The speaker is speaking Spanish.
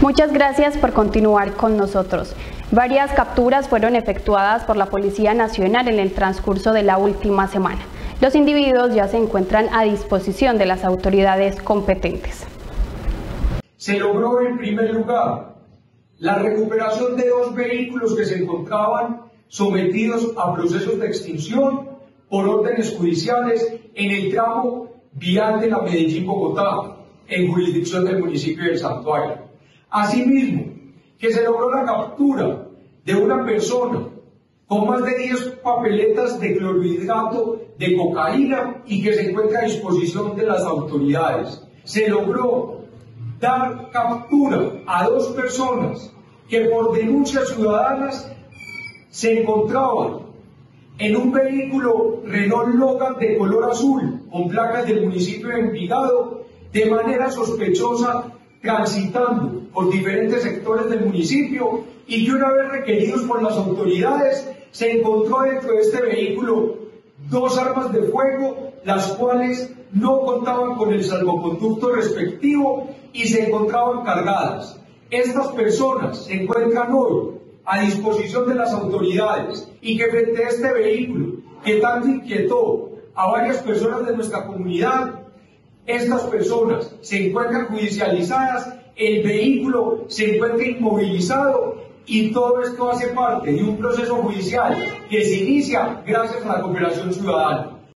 Muchas gracias por continuar con nosotros. Varias capturas fueron efectuadas por la Policía Nacional en el transcurso de la última semana. Los individuos ya se encuentran a disposición de las autoridades competentes. Se logró en primer lugar la recuperación de dos vehículos que se encontraban sometidos a procesos de extinción por órdenes judiciales en el tramo vial de la Medellín-Bogotá, en jurisdicción del municipio del Santuario. Asimismo, que se logró la captura de una persona con más de 10 papeletas de clorhidrato de cocaína y que se encuentra a disposición de las autoridades. Se logró dar captura a dos personas que por denuncias ciudadanas se encontraban en un vehículo Renault Logan de color azul con placas del municipio de Envigado de manera sospechosa transitando por diferentes sectores del municipio y que una vez requeridos por las autoridades se encontró dentro de este vehículo dos armas de fuego, las cuales no contaban con el salvoconducto respectivo y se encontraban cargadas. Estas personas se encuentran hoy a disposición de las autoridades y que frente a este vehículo que tanto inquietó a varias personas de nuestra comunidad, estas personas se encuentran judicializadas, el vehículo se encuentra inmovilizado y todo esto hace parte de un proceso judicial que se inicia gracias a la cooperación ciudadana.